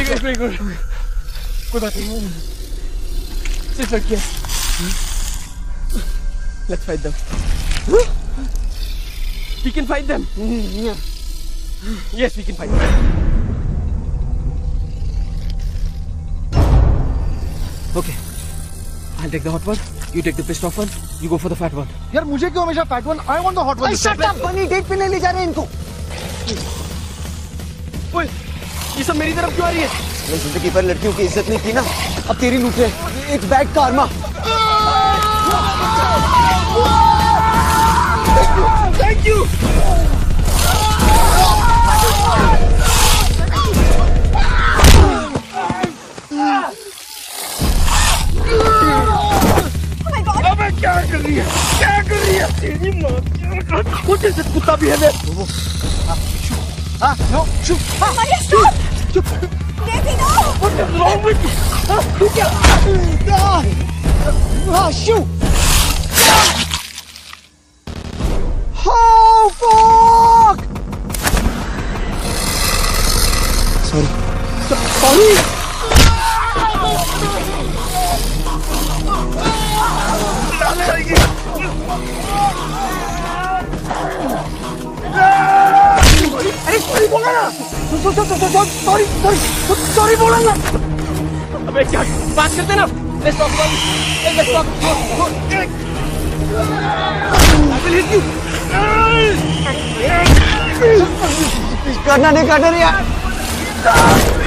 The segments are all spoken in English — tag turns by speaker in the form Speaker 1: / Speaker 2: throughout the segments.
Speaker 1: 이거 이거 이거 꼬다지 슬쩍게 Let's fight them We can fight them Yes we can fight them Okay I'll take the hot one You take the pissed off one. You go for the fat one.
Speaker 2: यार मुझे क्यों हमेशा fat one I want the hot one
Speaker 3: shut up bunny date पे ले ले जा रहे हैं इनको
Speaker 1: ओए, ये सब मेरी तरफ़ क्यों आ रही है?
Speaker 3: मैं ज़िंदगी पर लड़कियों की इज़्ज़त नहीं की ना अब तेरी लूटे it's bad karma
Speaker 1: What is this, Kutabi Hemet? Ah,
Speaker 2: no, shoot! Ah,
Speaker 4: Maria, stop! Chupa. David, no!
Speaker 1: What is wrong with you? Ah, look. Ah,
Speaker 3: ah chupa. Ah. Oh, fuck!
Speaker 1: Sorry. Sorry! Sorry बोला ना sorry sorry sorry बोला ना अबे क्या बात करते ना let's talk about let's talk I will hit you.
Speaker 3: करना नहीं करना नहीं यार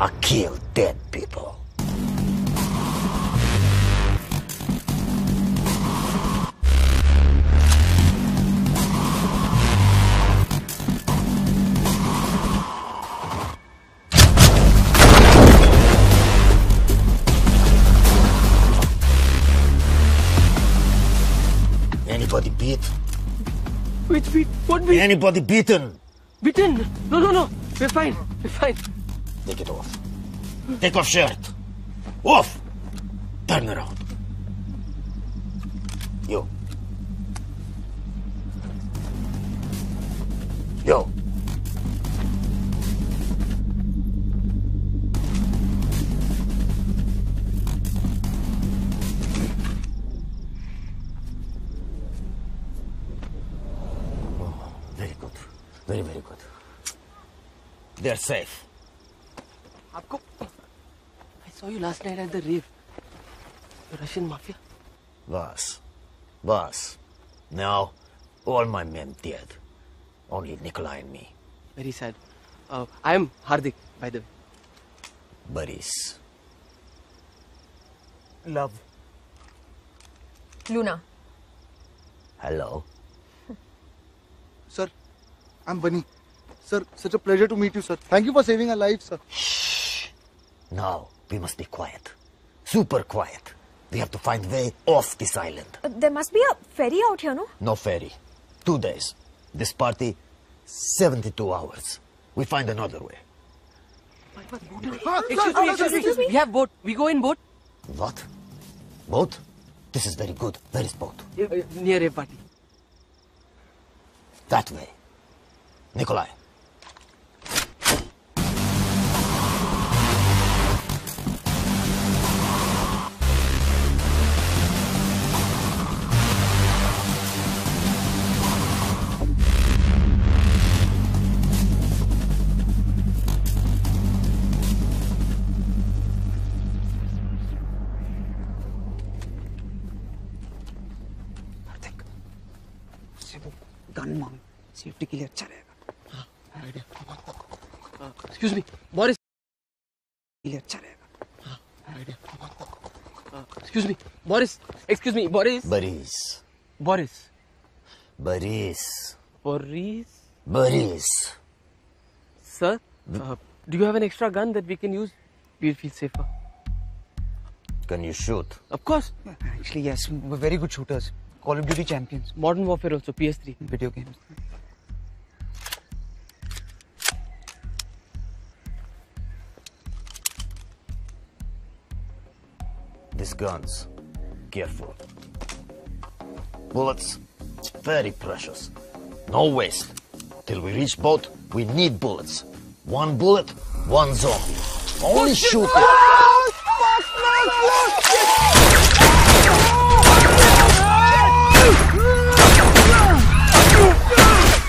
Speaker 5: I kill dead people. Anybody beat?
Speaker 1: Which beat? What beat?
Speaker 5: Anybody beaten?
Speaker 1: Beaten? No, no, no. We're fine. We're fine.
Speaker 5: Take it off. Take off shirt. Off. Turn around. Yo. Yo. Oh, very good. Very, very good. They're safe.
Speaker 1: आपको I saw you last night at the rave. The Russian mafia.
Speaker 5: Boss. Boss. Now, all my men dead. Only Nikolai and me.
Speaker 1: Very sad. Uh, I am Hardik, by the way.
Speaker 5: Boris.
Speaker 1: Love.
Speaker 4: Luna.
Speaker 5: Hello.
Speaker 2: Sir I am बनी sir such a pleasure to meet you sir thank you for saving a life sir
Speaker 5: Now, we must be quiet. Super quiet. We have to find way off this island.
Speaker 4: Uh, there must be a ferry out here, no?
Speaker 5: No ferry. Two days. This party, 72 hours. We find another way.
Speaker 1: Excuse me, excuse me. We have boat. We go in boat.
Speaker 5: What? Boat? This is very good. Where is boat?
Speaker 1: Uh, near a party.
Speaker 5: That way. Nikolai.
Speaker 3: Safety के लिए अच्छा रहेगा
Speaker 1: excuse me Boris
Speaker 3: के लिए अच्छा रहेगा
Speaker 1: excuse me Boris excuse me Boris
Speaker 5: Boris
Speaker 1: Boris
Speaker 5: Boris
Speaker 1: Boris
Speaker 5: Boris
Speaker 1: sir do you have an extra gun that we can use we'll feel safer
Speaker 5: Can you shoot?
Speaker 1: Of course.
Speaker 3: Actually, yes. We're very good shooters. Call of Duty champions.
Speaker 1: Modern Warfare also, PS3.
Speaker 3: Video games.
Speaker 5: These guns. Careful. Bullets. Very precious. No waste. Till we reach boat, we need bullets. One bullet, one zombie. Only shoot it.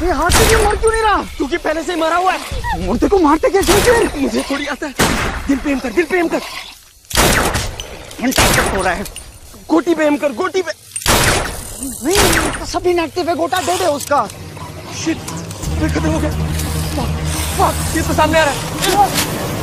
Speaker 3: ये हाथ से क्यों मर क्यों नहीं रहा
Speaker 1: क्योंकि पहले से ही मरा हुआ है
Speaker 3: मुर्दे को मारते कैसे हो फिर
Speaker 1: मुझे थोड़ी आता है दिल पे एम कर दिल पे एम कर हो रहा है गोटी पे एम कर गोटी पे।
Speaker 3: नहीं सभी नेगेटिव है गोटा दे दे उसका।
Speaker 1: शिट खत्म हो गया ये तो सामने आ रहा है।